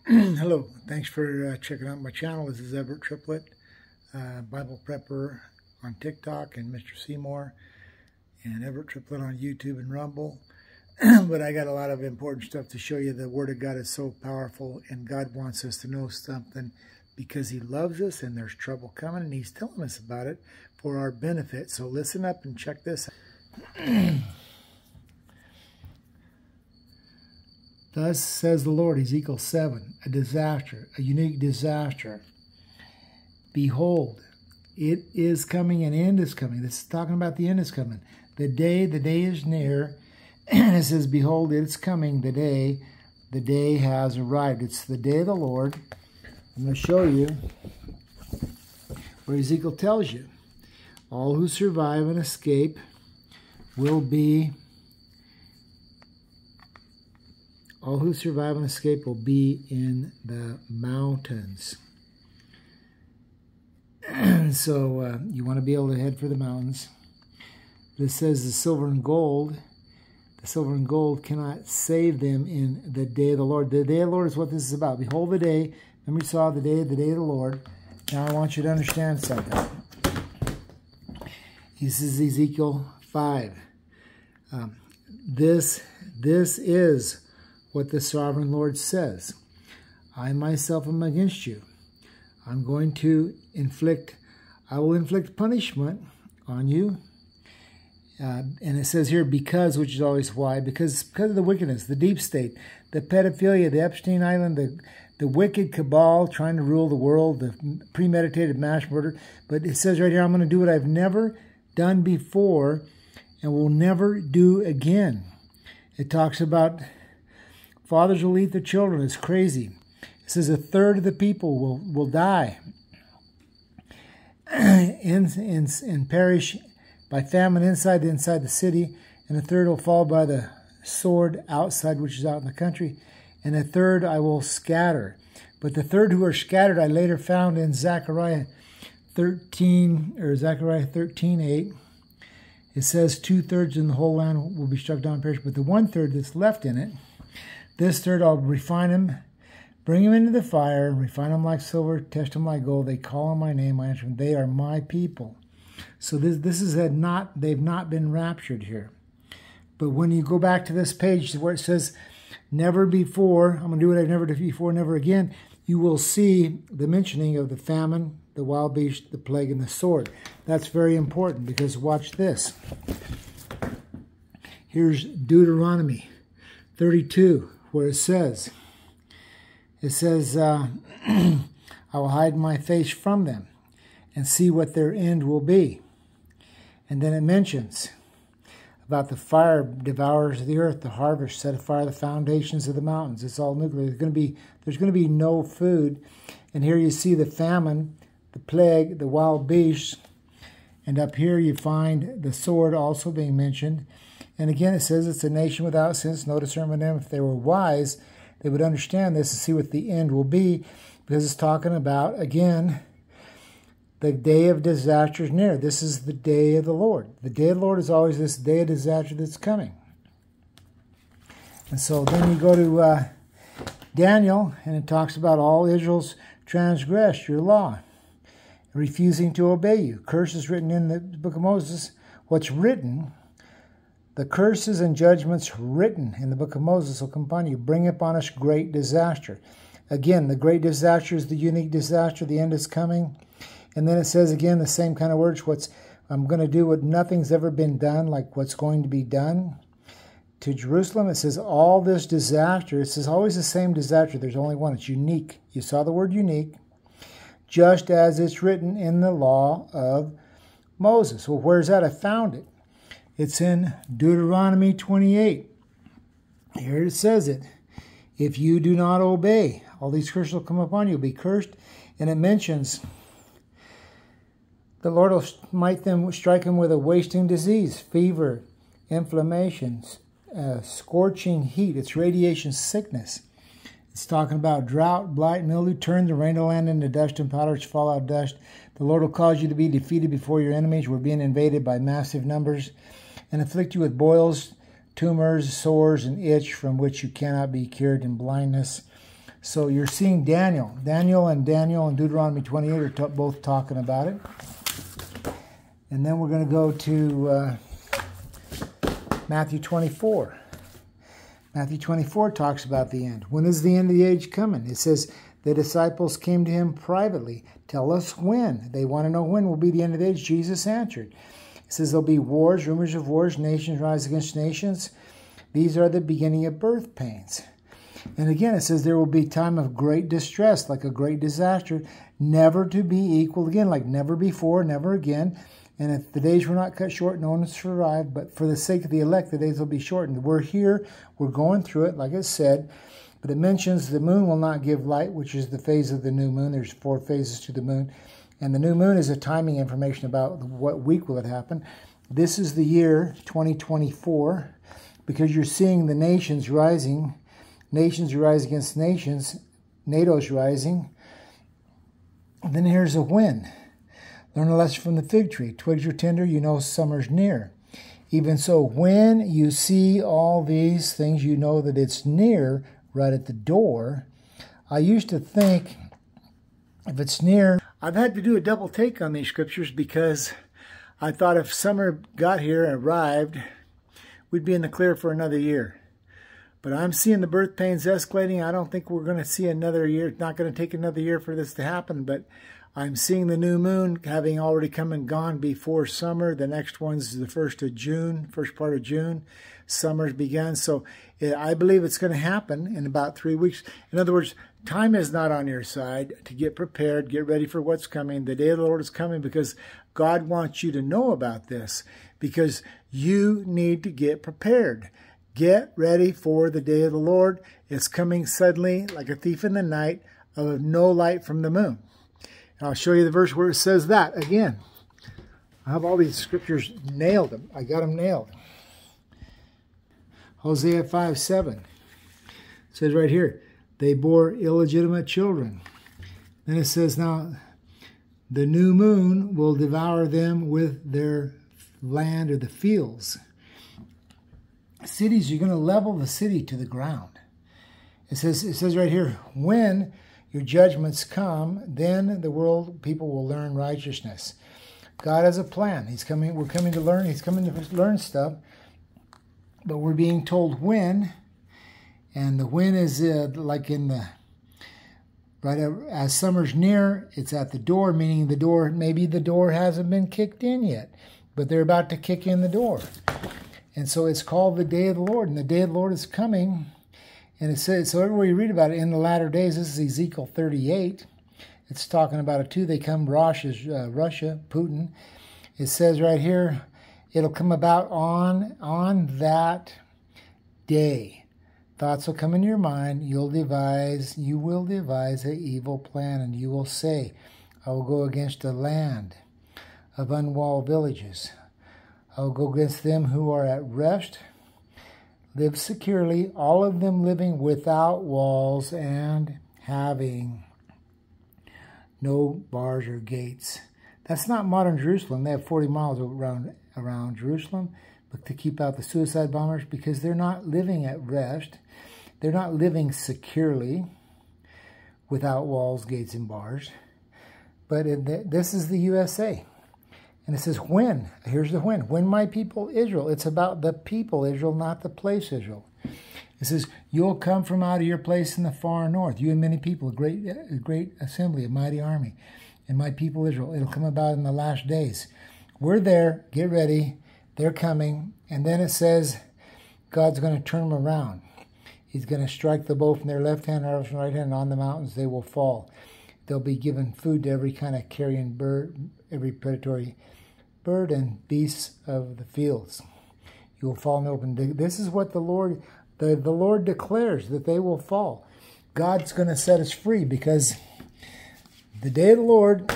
Hello, thanks for uh, checking out my channel. This is Everett Triplett, uh, Bible Prepper on TikTok and Mr. Seymour, and Everett Triplett on YouTube and Rumble. but I got a lot of important stuff to show you. The Word of God is so powerful, and God wants us to know something because He loves us, and there's trouble coming, and He's telling us about it for our benefit. So listen up and check this out. Thus says the Lord, Ezekiel 7, a disaster, a unique disaster. Behold, it is coming, an end is coming. This is talking about the end is coming. The day, the day is near. And it says, Behold, it's coming, the day, the day has arrived. It's the day of the Lord. I'm going to show you where Ezekiel tells you all who survive and escape will be All who survive and escape will be in the mountains. so uh, you want to be able to head for the mountains. This says the silver and gold. The silver and gold cannot save them in the day of the Lord. The day of the Lord is what this is about. Behold the day. Then we saw the day, the day of the Lord. Now I want you to understand something. This is Ezekiel 5. Um, this, this is what the sovereign Lord says. I myself am against you. I'm going to inflict, I will inflict punishment on you. Uh, and it says here, because, which is always why, because because of the wickedness, the deep state, the pedophilia, the Epstein Island, the, the wicked cabal trying to rule the world, the premeditated mass murder. But it says right here, I'm going to do what I've never done before and will never do again. It talks about Fathers will eat their children. It's crazy. It says a third of the people will, will die and, and, and perish by famine inside the inside the city, and a third will fall by the sword outside, which is out in the country, and a third I will scatter. But the third who are scattered I later found in Zechariah 13 or Zechariah 13 8. It says two thirds in the whole land will be struck down and perish, but the one third that's left in it this third I'll refine him, bring him into the fire, refine him like silver, test him like gold. They call on my name, I answer them. They are my people. So this this is had not they've not been raptured here. But when you go back to this page where it says, never before, I'm going to do what I've never done before, never again, you will see the mentioning of the famine, the wild beast, the plague, and the sword. That's very important because watch this. Here's Deuteronomy 32 where it says, it says, uh, I will hide my face from them and see what their end will be. And then it mentions about the fire devours the earth, the harvest set afire the foundations of the mountains. It's all nuclear. There's going to be there's going to be no food, and here you see the famine, the plague, the wild beasts, and up here you find the sword also being mentioned. And again, it says it's a nation without sense, no discernment in them. If they were wise, they would understand this and see what the end will be, because it's talking about, again, the day of disaster is near. This is the day of the Lord. The day of the Lord is always this day of disaster that's coming. And so then you go to uh, Daniel, and it talks about all Israel's transgressed your law, refusing to obey you. Curses written in the book of Moses. What's written the curses and judgments written in the book of Moses will come upon you, bring upon us great disaster. Again, the great disaster is the unique disaster. The end is coming. And then it says again the same kind of words. What's I'm going to do what nothing's ever been done, like what's going to be done to Jerusalem. It says all this disaster. It says always the same disaster. There's only one. It's unique. You saw the word unique, just as it's written in the law of Moses. Well, where's that? I found it. It's in Deuteronomy 28. Here it says it. If you do not obey, all these curses will come upon you, be cursed. And it mentions the Lord will smite them, strike them with a wasting disease, fever, inflammations, uh, scorching heat. It's radiation sickness. It's talking about drought, blight, mildew, turn the rain to land into dust and powder, fall out dust. The Lord will cause you to be defeated before your enemies. We're being invaded by massive numbers and afflict you with boils, tumors, sores, and itch from which you cannot be cured, and blindness, So you're seeing Daniel. Daniel and Daniel and Deuteronomy 28 are t- both talking about it. And then we're going to go to uh, Matthew 24. Matthew 24 talks about the end. When is the end of the age coming? It says, the disciples came to him privately. Tell us when. They want to know when will be the end of the age. Jesus answered. It says there'll be wars, rumors of wars, nations rise against nations. These are the beginning of birth pains. And again, it says there will be time of great distress, like a great disaster, never to be equal again, like never before, never again. And if the days were not cut short, no one will survive. But for the sake of the elect, the days will be shortened. We're here, we're going through it, like I said. But it mentions the moon will not give light, which is the phase of the new moon. There's four phases to the moon. And the new moon is a timing information about what week will it happen. This is the year 2024 because you're seeing the nations rising. Nations rise against nations. NATO's rising. Then here's a when. Learn a lesson from the fig tree. Twigs are tender, you know summer's near. Even so, when you see all these things, you know that it's near, right at the door. I used to think if it's near, I've had to do a double take on these scriptures because I thought if summer got here and arrived, we'd be in the clear for another year. But I'm seeing the birth pains escalating. I don't think we're going to see another year. It's not going to take another year for this to happen, but I'm seeing the new moon having already come and gone before summer. The next one's the first of June, first part of June. Summer's begun. So I believe it's going to happen in about three weeks. In other words, time is not on your side to get prepared, get ready for what's coming. The day of the Lord is coming because God wants you to know about this because you need to get prepared. Get ready for the day of the Lord. It's coming suddenly like a thief in the night of no light from the moon. And I'll show you the verse where it says that again. I have all these scriptures nailed them. I got them nailed. Hosea 5 7 says right here, they bore illegitimate children. Then it says, now the new moon will devour them with their land or the fields. Cities, you're going to level the city to the ground. It says, it says right here, when your judgments come, then the world people will learn righteousness. God has a plan. He's coming. We're coming to learn. He's coming to learn stuff, but we're being told when, and the when is uh, like in the right as summer's near. It's at the door, meaning the door. Maybe the door hasn't been kicked in yet, but they're about to kick in the door, and so it's called the day of the Lord. And the day of the Lord is coming and it says, so everywhere you read about it, in the latter days, this is Ezekiel 38. It's talking about it too. They come, Rosh is uh, Russia, Putin. It says right here, it'll come about on, on that day. Thoughts will come into your mind. You'll devise, you will devise an evil plan, and you will say, I will go against a land of unwalled villages. I will go against them who are at rest live securely, all of them living without walls and having no bars or gates. That's not modern Jerusalem. They have 40 miles around, around Jerusalem to keep out the suicide bombers because they're not living at rest. They're not living securely without walls, gates, and bars. But the, this is the USA. And it says, when? Here's the when. When my people Israel. It's about the people Israel, not the place Israel. It says, You'll come from out of your place in the far north, you and many people, a great, a great assembly, a mighty army, and my people Israel. It'll come about in the last days. We're there. Get ready. They're coming. And then it says, God's going to turn them around. He's going to strike the bow from their left hand, arrows from right hand, and on the mountains they will fall. They'll be given food to every kind of carrion bird, every predatory bird and beasts of the fields. You will fall in open. This is what the Lord, the, the Lord declares that they will fall. God's going to set us free because the day of the Lord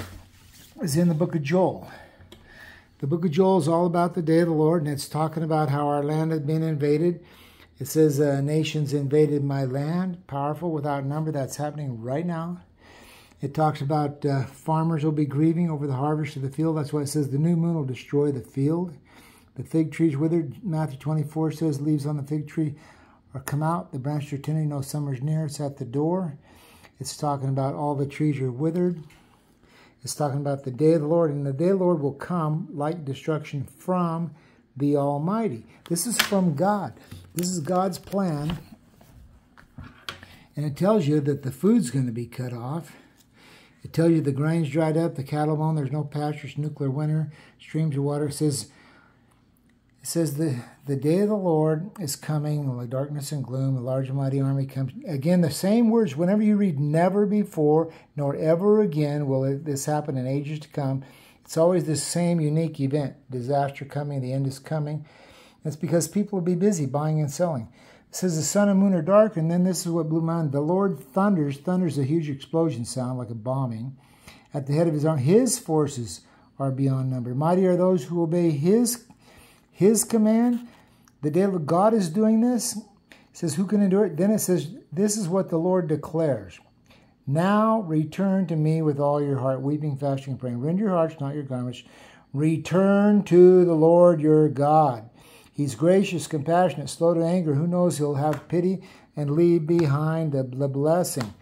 is in the book of Joel. The book of Joel is all about the day of the Lord, and it's talking about how our land had been invaded. It says, uh, Nations invaded my land, powerful without number. That's happening right now. It talks about uh, farmers will be grieving over the harvest of the field. That's why it says the new moon will destroy the field. The fig trees withered. Matthew 24 says leaves on the fig tree are come out. The branches are tender, no summer's near. It's at the door. It's talking about all the trees are withered. It's talking about the day of the Lord, and the day of the Lord will come like destruction from the Almighty. This is from God. This is God's plan. And it tells you that the food's going to be cut off. It tells you the grain's dried up, the cattle bone, there's no pastures, nuclear winter, streams of water. It says says the, the day of the Lord is coming, the darkness and gloom, a large and mighty army comes. Again, the same words, whenever you read never before, nor ever again will this happen in ages to come. It's always the same unique event. Disaster coming, the end is coming. That's because people will be busy buying and selling. It says the sun and moon are dark, and then this is what blew my mind. The Lord thunders. Thunders a huge explosion sound, like a bombing. At the head of his arm, his forces are beyond number. Mighty are those who obey his his command. The day of God is doing this. It says, Who can endure it? Then it says, This is what the Lord declares. Now return to me with all your heart, weeping, fasting, and praying. Rend your hearts, not your garments. Return to the Lord your God. He's gracious, compassionate, slow to anger. Who knows he'll have pity and leave behind the blessing.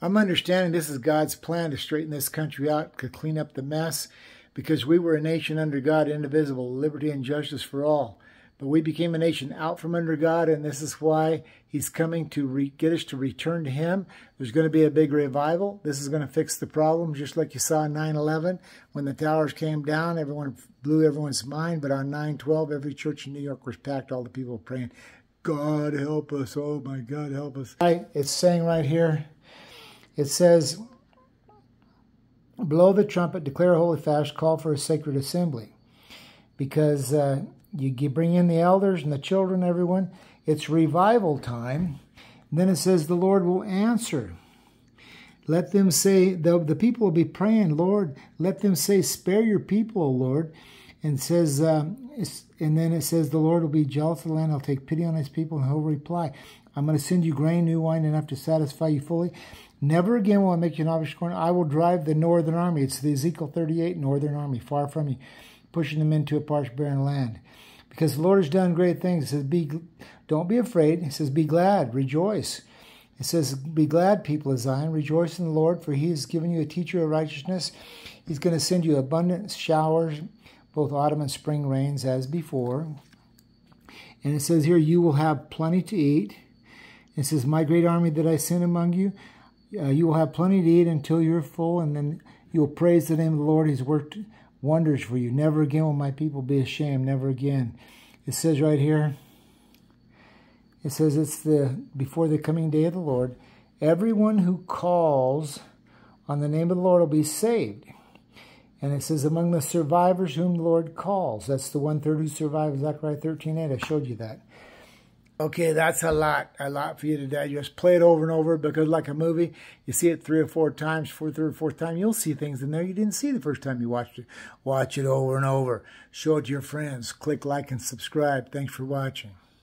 I'm understanding this is God's plan to straighten this country out, to clean up the mess because we were a nation under God, indivisible, liberty and justice for all. But we became a nation out from under God, and this is why He's coming to get us to return to Him. There's going to be a big revival. This is going to fix the problem, just like you saw in 9-11. When the towers came down, everyone blew everyone's mind. But on 9-12, every church in New York was packed, all the people praying, God help us, oh my God, help us. It's saying right here, it says, blow the trumpet, declare a holy fast, call for a sacred assembly. Because uh, you bring in the elders and the children, everyone. It's revival time. And then it says the Lord will answer. Let them say, the, the people will be praying, Lord, let them say, spare your people, O Lord. And says, uh, and then it says, the Lord will be jealous of the land. He'll take pity on his people, and he'll reply, I'm going to send you grain, new wine, enough to satisfy you fully. Never again will I make you an corner. I will drive the northern army. It's the Ezekiel 38 northern army, far from you, pushing them into a parched, barren land. Because the Lord has done great things. He says, be, don't be afraid. He says, be glad, rejoice. It says, Be glad, people of Zion, rejoice in the Lord, for he has given you a teacher of righteousness. He's going to send you abundant showers, both autumn and spring rains, as before. And it says here, You will have plenty to eat. It says, My great army that I send among you, uh, you will have plenty to eat until you're full, and then you will praise the name of the Lord. He's worked wonders for you. Never again will my people be ashamed. Never again. It says right here, it says it's the before the coming day of the Lord. Everyone who calls on the name of the Lord will be saved. And it says, among the survivors whom the Lord calls. That's the one-third who survived. Zechariah 13, 8. I showed you that. Okay, that's a lot, a lot for you to digest. Play it over and over because like a movie, you see it three or four times, fourth or fourth time, you'll see things in there you didn't see the first time you watched it. Watch it over and over. Show it to your friends. Click like and subscribe. Thanks for watching.